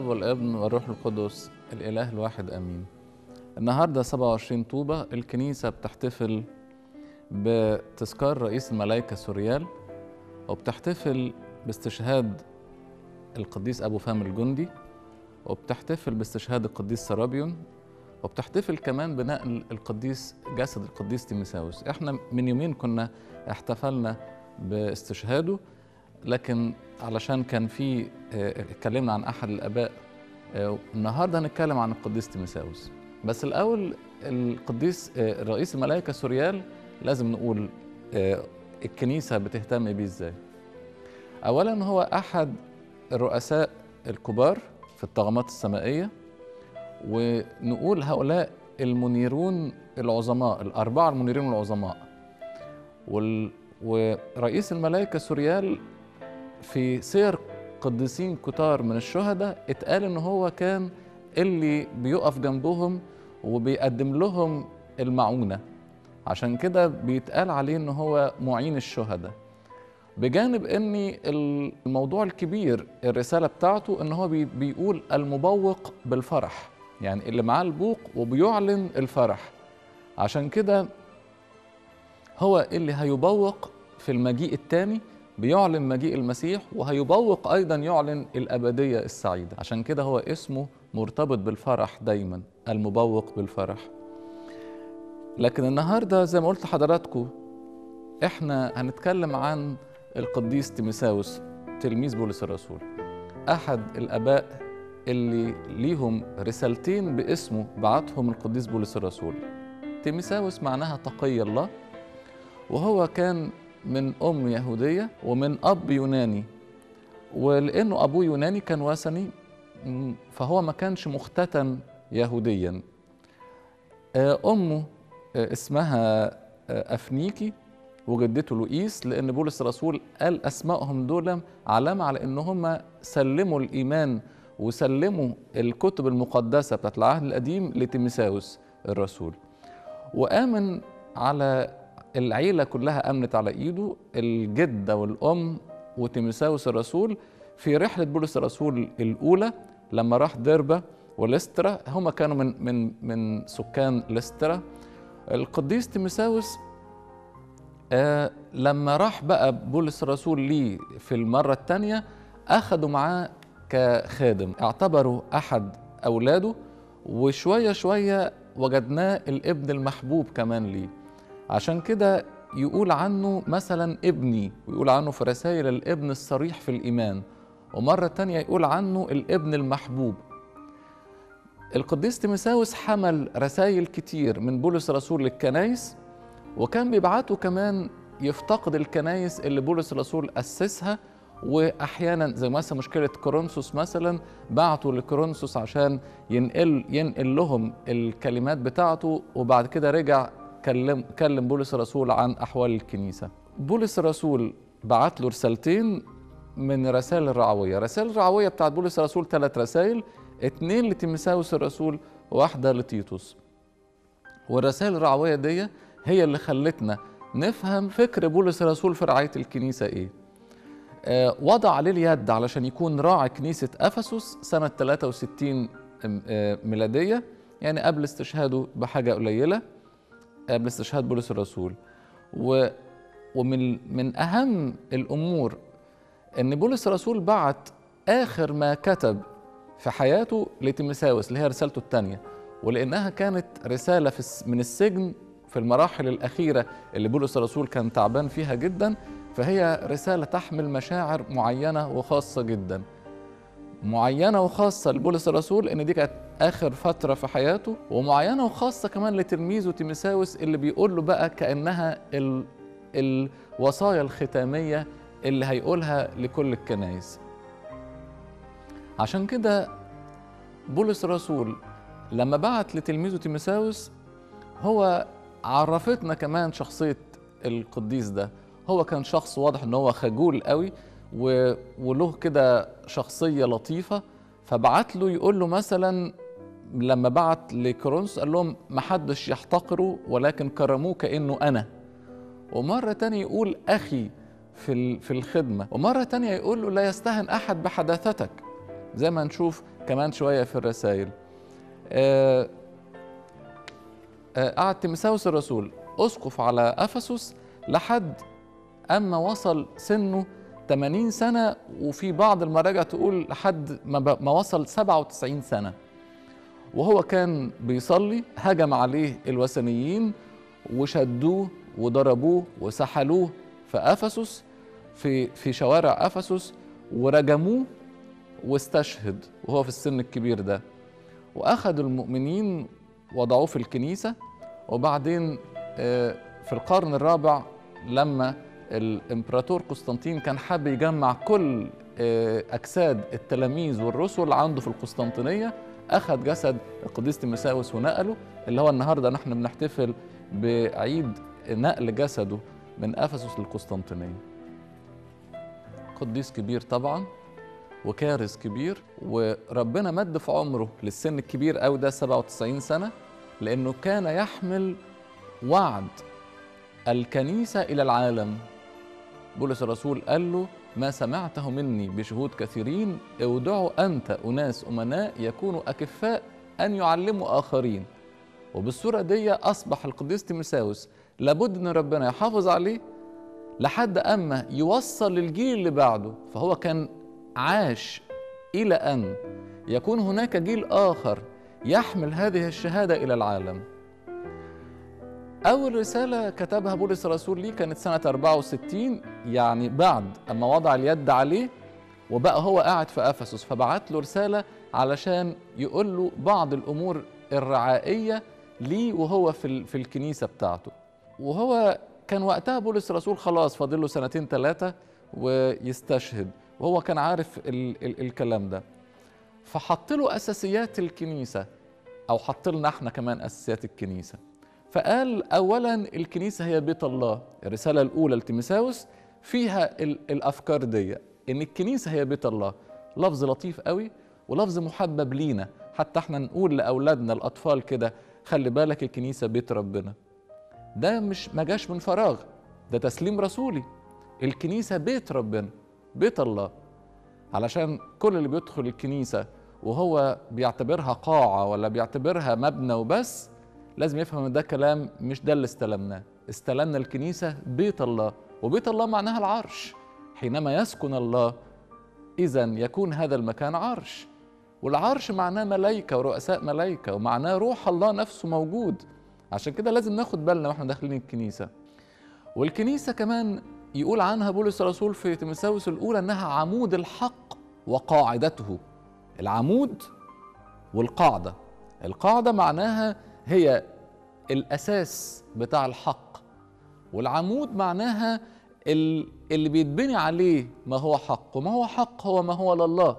الآب والابن والروح القدس الإله الواحد آمين. النهارده 27 طوبة الكنيسة بتحتفل بتذكار رئيس الملائكة سوريال وبتحتفل باستشهاد القديس أبو فام الجندي وبتحتفل باستشهاد القديس سرابيون وبتحتفل كمان بنقل القديس جسد القديس تيمساوس إحنا من يومين كنا احتفلنا باستشهاده. لكن علشان كان في آه، اتكلمنا عن أحد الآباء آه، النهارده هنتكلم عن القديس تيمساوس بس الأول القديس آه، رئيس الملائكة سوريال لازم نقول الكنيسة بتهتم بيه إزاي اولا هو أحد الرؤساء الكبار في الطغمات السمائية ونقول هؤلاء المنيرون العظماء الأربعة المنيرين العظماء. ورئيس الملائكة سوريال في سير قديسين كتار من الشهداء اتقال إن هو كان اللي بيقف جنبهم وبيقدم لهم المعونة. عشان كده بيتقال عليه إن هو معين الشهداء. بجانب إن الموضوع الكبير الرسالة بتاعته إن هو بي... بيقول المبوق بالفرح. يعني اللي معاه البوق وبيعلن الفرح. عشان كده هو اللي هيبوق في المجيء الثاني بيعلن مجيء المسيح وهيبوق أيضا يعلن الأبدية السعيدة. عشان كده هو اسمه مرتبط بالفرح دايما المبوق بالفرح. لكن النهارده زي ما قلت لحضراتكم إحنا هنتكلم عن القديس تيمساوس تلميذ بولس الرسول. أحد الأباء اللي ليهم رسالتين باسمه بعتهم القديس بولس الرسول. تيمساوس معناها تقي الله وهو كان من أم يهودية ومن أب يوناني. ولأنه أبوه يوناني كان وثني فهو ما كانش مختتن يهوديا. أمه اسمها أفنيكي وجدته لوئيس لأن بولس الرسول قال أسمائهم دول علامة على إن هم سلموا الإيمان وسلموا الكتب المقدسة بتاعت العهد القديم لتيمساوس الرسول. وآمن على العيلة كلها أمنت على إيده الجدة والأم وتيمساوس الرسول في رحلة بولس الرسول الأولى لما راح ديربة ولسترا. هما كانوا من من من سكان لسترا. القديس تيمساوس آه لما راح بقى بولس الرسول ليه في المرة الثانية أخدوا معاه كخادم. اعتبره أحد أولاده وشوية شوية وجدناه الابن المحبوب كمان ليه. عشان كده يقول عنه مثلا ابني ويقول عنه في رسائل الابن الصريح في الإيمان ومرة تانية يقول عنه الابن المحبوب. القديس تيمساوس حمل رسائل كتير من بولس الرسول للكنايس وكان بيبعته كمان يفتقد الكنايس اللي بولس الرسول أسسها واحيانا زي مثلا مشكلة كورنثوس مثلا بعتوا لكورنثوس عشان ينقل ينقل لهم الكلمات بتاعته وبعد كده رجع كلم كلم بولس الرسول عن أحوال الكنيسة. بولس الرسول بعت له رسالتين من رسائل الرعوية، رسائل الرعوية بتاعت بولس الرسول ثلاث رسائل، اثنين لتيمساوس الرسول وواحده لتيتوس. والرسائل الرعوية دي هي اللي خلتنا نفهم فكر بولس الرسول في رعاية الكنيسة إيه. وضع عليه اليد علشان يكون راعي كنيسة أفسس سنة 63 ميلادية يعني قبل استشهاده بحاجة قليلة قبل استشهاد بولس الرسول. و ومن من أهم الأمور إن بولس الرسول بعت آخر ما كتب في حياته لتيمساوس اللي هي رسالته الثانية ولأنها كانت رسالة في من السجن في المراحل الأخيرة اللي بولس الرسول كان تعبان فيها جدا. فهي رسالة تحمل مشاعر معينة وخاصة جدا. معينة وخاصة لبولس الرسول إن دي كانت آخر فترة في حياته ومعينة وخاصة كمان لتلميذه تيمساوس اللي بيقول له بقى كأنها ال... الوصايا الختامية اللي هيقولها لكل الكنائس عشان كده بولس الرسول لما بعت لتلميذه تيمساوس هو عرفتنا كمان شخصية القديس ده هو كان شخص واضح إن هو خجول قوي. وله كده شخصية لطيفة فبعت له يقول له مثلا لما بعت لكورنثوس قال لهم ما حدش يحتقره ولكن كرموه كانه أنا. ومرة تانية يقول أخي في في الخدمة. ومرة تانية يقول له لا يستهن أحد بحداثتك. زي ما نشوف كمان شوية في الرسائل. آه، آه، قعد تيمساوس الرسول. أسقف على أفسس لحد أما وصل سنه 80 سنة وفي بعض المراجع تقول لحد ما وصل 97 سنة. وهو كان بيصلي هجم عليه الوثنيين وشدوه وضربوه وسحلوه في أفسس في في شوارع أفسس ورجموه واستشهد وهو في السن الكبير ده. واخذوا المؤمنين وضعوه في الكنيسة وبعدين آه، في القرن الرابع لما الإمبراطور قسطنطين كان حابب يجمع كل آه، أجساد التلاميذ والرسل عنده في القسطنطينية أخذ جسد القديس تيموساوس ونقله اللي هو النهارده نحن بنحتفل بعيد نقل جسده من أفسس للقسطنطينيه قديس كبير طبعا وكارث كبير وربنا مد في عمره للسن الكبير قوي ده 97 سنة لأنه كان يحمل وعد الكنيسة إلى العالم. بولس الرسول قال له ما سمعته مني بشهود كثيرين اودعوا أنت أناس أمناء يكونوا أكفاء أن يعلموا آخرين. وبالصورة دي أصبح القديس تيموساوس لابد إن ربنا يحافظ عليه لحد أما يوصل للجيل اللي بعده فهو كان عاش إلى أن يكون هناك جيل آخر يحمل هذه الشهادة إلى العالم. أول رسالة كتبها بولس الرسول ليه كانت سنة 64 يعني بعد أما وضع اليد عليه وبقى هو قاعد في أفسس فبعت له رسالة علشان يقول له بعض الأمور الرعائية ليه وهو في, في الكنيسة بتاعته. وهو كان وقتها بولس الرسول خلاص فاضل له سنتين ثلاثة ويستشهد وهو كان عارف ال ال الكلام ده. فحط له أساسيات الكنيسة أو حط لنا إحنا كمان أساسيات الكنيسة. فقال اولا الكنيسة هي بيت الله الرسالة الأولى لتيموساوس فيها ال- الأفكار دي إن الكنيسة هي بيت الله. لفظ لطيف قوي ولفظ محبب لينا. حتى إحنا نقول لأولادنا الأطفال كده خلي بالك الكنيسة بيت ربنا. ده مش ما جاش من فراغ ده تسليم رسولي. الكنيسة بيت ربنا بيت الله. علشان كل اللي بيدخل الكنيسة وهو بيعتبرها قاعة ولا بيعتبرها مبنى وبس لازم يفهم إن ده كلام مش ده اللي استلمناه. استلمنا الكنيسة بيت الله وبيت الله معناها العرش. حينما يسكن الله إذا يكون هذا المكان عرش. والعرش معناه ملائكه ورؤساء ملائكه ومعناه روح الله نفسه موجود. عشان كده لازم ناخد بالنا وإحنا داخلين الكنيسة. والكنيسة كمان يقول عنها بولس الرسول في تيموثاوس الأولى إنها عمود الحق وقاعدته. العمود والقاعدة. القاعدة معناها هي الأساس بتاع الحق. والعمود معناها ال- اللي بيتبني عليه ما هو حق. وما هو حق هو ما هو لله.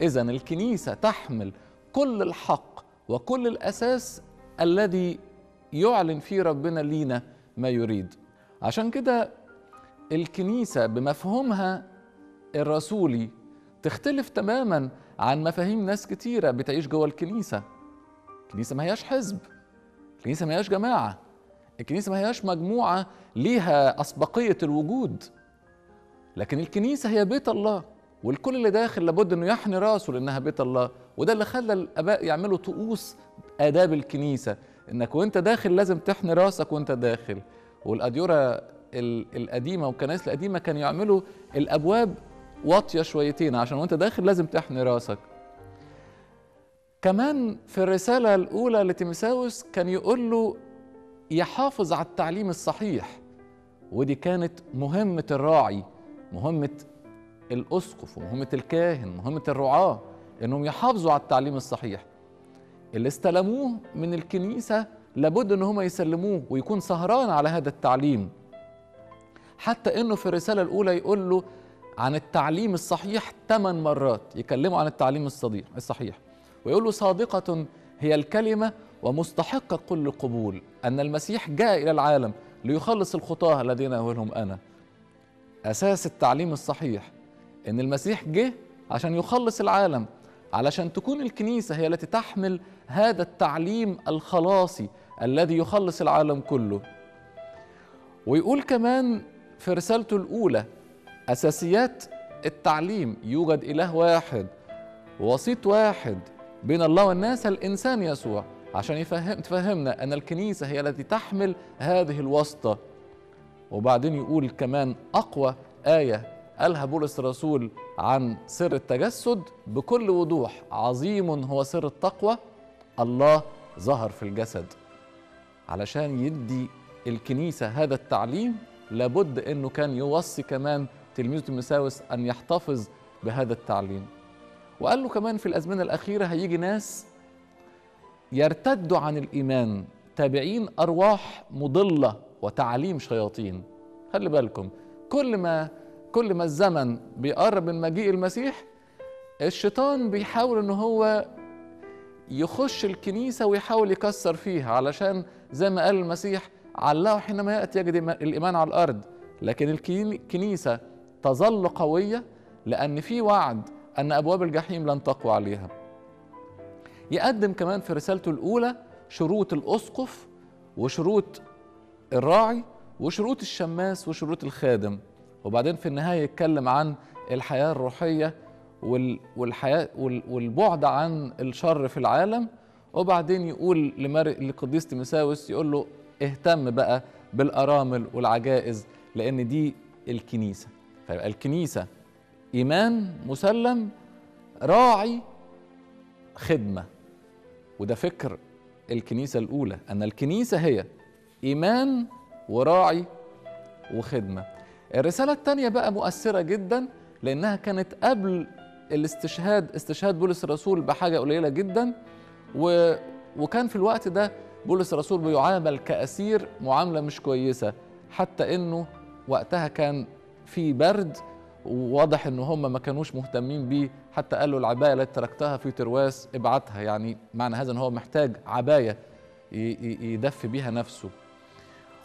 اذا الكنيسة تحمل كل الحق وكل الأساس الذي يعلن فيه ربنا لينا ما يريد. عشان كده الكنيسة بمفهومها الرسولي تختلف تماما عن مفاهيم ناس كتيرة بتعيش جوه الكنيسة. الكنيسة ما هياش حزب. الكنيسة ما هياش جماعة. الكنيسة ما هياش مجموعة ليها أسبقية الوجود. لكن الكنيسة هي بيت الله والكل اللي داخل لابد إنه يحني رأسه لأنها بيت الله. وده اللي خلى الأباء يعملوا طقوس آداب الكنيسة. إنك وأنت داخل لازم تحني رأسك وأنت داخل. والأديرة ال- القديمة والكنائس القديمة كانوا يعملوا الأبواب واطية شويتين. عشان وأنت داخل لازم تحني رأسك. كمان في الرسالة الأولى لتيموثاوس كان يقول له يحافظ على التعليم الصحيح. ودي كانت مهمة الراعي مهمة الأسقف ومهمة الكاهن مهمة الرعاة إنهم يحافظوا على التعليم الصحيح. اللي استلموه من الكنيسة لابد إن هم يسلموه ويكون سهران على هذا التعليم. حتى إنه في الرسالة الأولى يقول له عن التعليم الصحيح ثمان مرات يكلمه عن التعليم الصحيح. ويقول له صادقة هي الكلمة ومستحقة كل قبول أن المسيح جاء إلى العالم ليخلص الخطاة الذين أولهم أنا. أساس التعليم الصحيح إن المسيح جه عشان يخلص العالم علشان تكون الكنيسة هي التي تحمل هذا التعليم الخلاصي الذي يخلص العالم كله. ويقول كمان في رسالته الأولى أساسيات التعليم يوجد إله واحد ووسيط واحد بين الله والناس الإنسان يسوع. عشان يفهم تفهمنا أن الكنيسة هي التي تحمل هذه الواسطة. وبعدين يقول كمان أقوى آية قالها بولس الرسول عن سر التجسد بكل وضوح عظيم هو سر التقوى الله ظهر في الجسد. علشان يدي الكنيسة هذا التعليم لابد أنه كان يوصي كمان تلميذة تيموثاوس أن يحتفظ بهذا التعليم. وقال له كمان في الأزمنة الأخيرة هيجي ناس يرتدوا عن الإيمان تابعين أرواح مضلة وتعليم شياطين. خلي بالكم كل ما كل ما الزمن بيقرب من مجيء المسيح الشيطان بيحاول إن هو يخش الكنيسة ويحاول يكسر فيها علشان زي ما قال المسيح علاه حينما يأتي يجد الإيمان على الأرض. لكن الكنيسة تظل قوية لأن في وعد أن أبواب الجحيم لن تقوى عليها. يقدم كمان في رسالته الأولى شروط الأسقف وشروط الراعي وشروط الشماس وشروط الخادم. وبعدين في النهاية يتكلم عن الحياة الروحية والحياة والبعد عن الشر في العالم. وبعدين يقول لقديس تيمساوس يقول له اهتم بقى بالأرامل والعجائز لأن دي الكنيسة. فيبقى الكنيسة إيمان مسلم راعي خدمة. وده فكر الكنيسة الأولى أن الكنيسة هي إيمان وراعي وخدمة. الرسالة الثانية بقى مؤثرة جدا لأنها كانت قبل الاستشهاد استشهاد بولس الرسول بحاجة قليلة جدا و... وكان في الوقت ده بولس الرسول بيعامل كأسير معاملة مش كويسة. حتى إنه وقتها كان في برد وواضح ان هم ما كانوش مهتمين بيه. حتى قالوا العباية التي تركتها في ترواس ابعتها. يعني معنى هذا إن هو محتاج عباية يدفي بيها نفسه.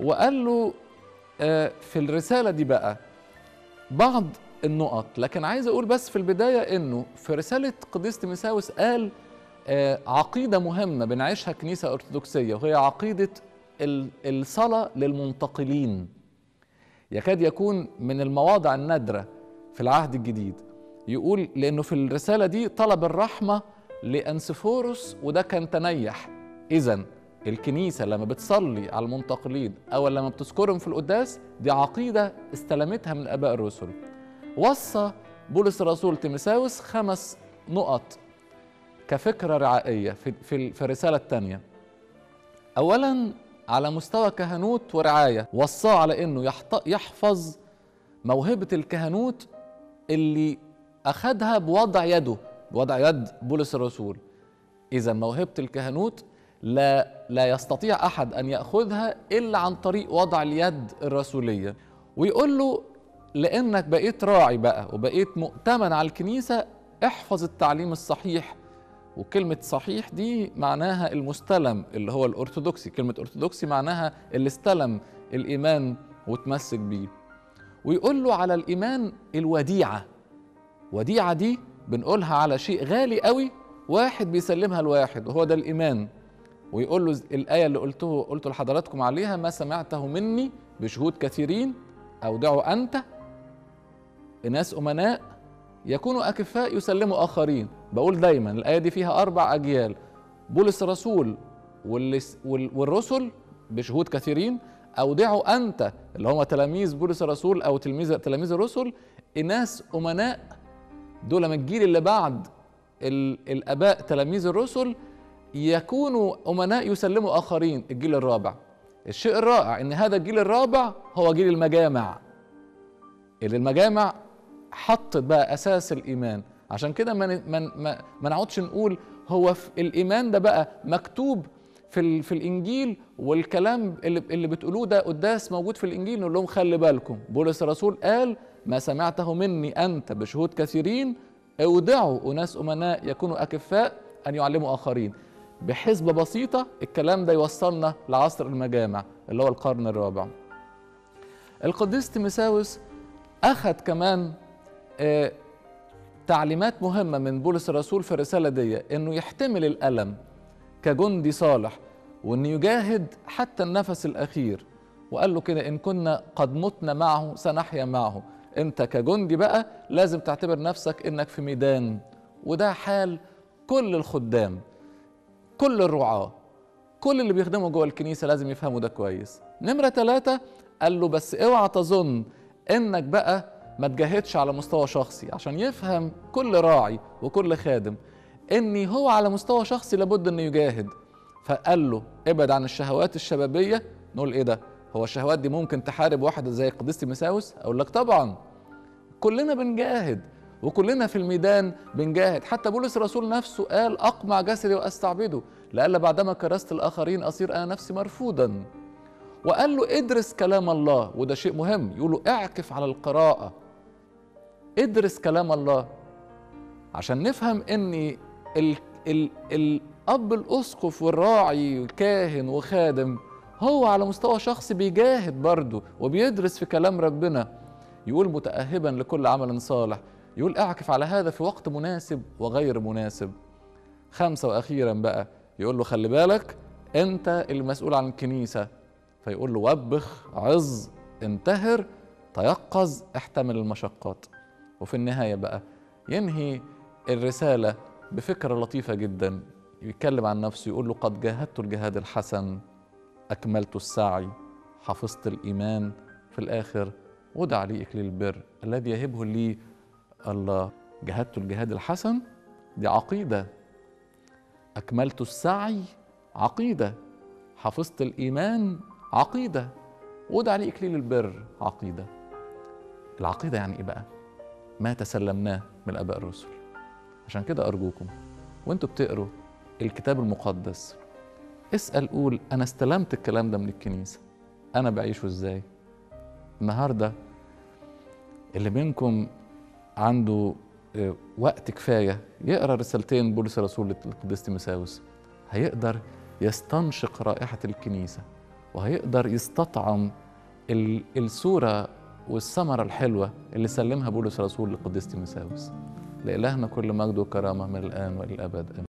وقال له في الرسالة دي بقى بعض النقط. لكن عايز أقول بس في البداية إنه في رسالة قديس تيموثاوس قال عقيدة مهمة بنعيشها كنيسة أرثوذكسية وهي عقيدة الصلاة للمنتقلين. يكاد يكون من المواضع النادرة في العهد الجديد. يقول لأنه في الرسالة دي طلب الرحمة لانسفوروس وده كان تنيح. اذا الكنيسة لما بتصلي على المنتقلين أو لما بتذكرهم في القداس دي عقيدة استلمتها من آباء الرسل. وصى بولس الرسول تيمساوس خمس نقط كفكرة رعائية في في, في الرسالة الثانية اولا على مستوى كهنوت ورعاية وصاه على إنه يحفظ موهبة الكهنوت اللي اخذها بوضع يده بوضع يد بولس الرسول. إذا موهبة الكهنوت لا لا يستطيع أحد أن يأخذها إلا عن طريق وضع اليد الرسولية. ويقول له لأنك بقيت راعي بقى وبقيت مؤتمن على الكنيسة احفظ التعليم الصحيح. وكلمة صحيح دي معناها المستلم اللي هو الأرثوذكسي. كلمة أرثوذكسي معناها اللي استلم الإيمان وتمسك بيه. ويقول له على الإيمان الوديعة. وديعة دي بنقولها على شيء غالي قوي واحد بيسلمها لواحد وهو ده الإيمان. ويقول له الآية اللي قلته قلت لحضراتكم عليها ما سمعته مني بشهود كثيرين أودعوا أنت. ناس أمناء يكونوا أكفاء يسلموا آخرين. بقول دايما الآية دي فيها أربع أجيال. بولس الرسول والرسل بشهود كثيرين أودعوا أنت اللي هم تلاميذ بولس الرسول أو تلميذ تلاميذ الرسل ناس أمناء. دول من الجيل اللي بعد الآباء تلاميذ الرسل يكونوا أمناء يسلموا آخرين الجيل الرابع. الشيء الرائع إن هذا الجيل الرابع هو جيل المجامع. اللي المجامع حطت بقى أساس الإيمان. عشان كده ما ما ما نقعدش نقول هو في الإيمان ده بقى مكتوب في في الإنجيل والكلام اللي اللي بتقولوه ده قداس موجود في الإنجيل نقول لهم خلي بالكم. بولس الرسول قال ما سمعته مني أنت بشهود كثيرين اودعوا أناس أمناء يكونوا أكفاء أن يعلموا آخرين. بحسبة بسيطة الكلام ده يوصلنا لعصر المجامع اللي هو القرن الرابع. القديس تيمساوس أخذ كمان آه تعليمات مهمة من بولس الرسول في الرسالة دي إنه يحتمل الألم. كجندي صالح وإنه يجاهد حتى النفس الأخير. وقال له كده إن كنا قد متنا معه سنحيا معه. أنت كجندي بقى لازم تعتبر نفسك إنك في ميدان. وده حال كل الخدام كل الرعاة كل اللي بيخدموا جوه الكنيسة لازم يفهموا ده كويس. نمرة ثلاثة قال له بس اوعى تظن إنك بقى ما تجاهدش على مستوى شخصي عشان يفهم كل راعي وكل خادم. ان هو على مستوى شخصي لابد إنه يجاهد. فقال له ابعد عن الشهوات الشبابية. نقول إيه ده؟ هو الشهوات دي ممكن تحارب واحد زي قديس تيموساوس؟ أقول لك طبعا. كلنا بنجاهد وكلنا في الميدان بنجاهد. حتى بولس الرسول نفسه قال أقمع جسدي وأستعبده. لألا بعدما كرست الآخرين أصير أنا نفسي مرفوضا. وقال له ادرس كلام الله. وده شيء مهم. يقولوا اعكف على القراءة. ادرس كلام الله. عشان نفهم ان ال ال الأب الأسقف والراعي والكاهن وخادم. هو على مستوى شخصي بيجاهد برضه وبيدرس في كلام ربنا. يقول متأهبا لكل عمل صالح. يقول اعكف على هذا في وقت مناسب وغير مناسب. خمسة وأخيرا بقى. يقول له خلي بالك أنت المسؤول عن الكنيسة. فيقول له وبخ عظ انتهر تيقظ احتمل المشقات. وفي النهاية بقى ينهي الرسالة بفكرة لطيفة جدا. يتكلم عن نفسه يقول له قد جاهدت الجهاد الحسن أكملت السعي حفظت الإيمان في الآخر ودع لي إكليل البر. الذي يهبه لي الله جاهدت الجهاد الحسن؟ دي عقيدة. أكملت السعي؟ عقيدة. حفظت الإيمان؟ عقيدة. ودع لي إكليل البر؟ عقيدة. العقيدة يعني إيه بقى؟ ما تسلمناه من الآباء الرسل. عشان كده أرجوكم وأنتوا بتقروا الكتاب المقدس. اسأل قول أنا استلمت الكلام ده من الكنيسة أنا بعيشه إزاي؟ النهاردة اللي منكم عنده آه، وقت كفاية يقرأ رسالتين بولس الرسول للقديس تيموساوس. هيقدر يستنشق رائحة الكنيسة وهيقدر يستطعم ال- الصورة والثمرة الحلوة اللي سلمها بولس الرسول للقديس تيموساوس. لإلهنا كل مجد وكرامة من الآن وإلى الأبد آمين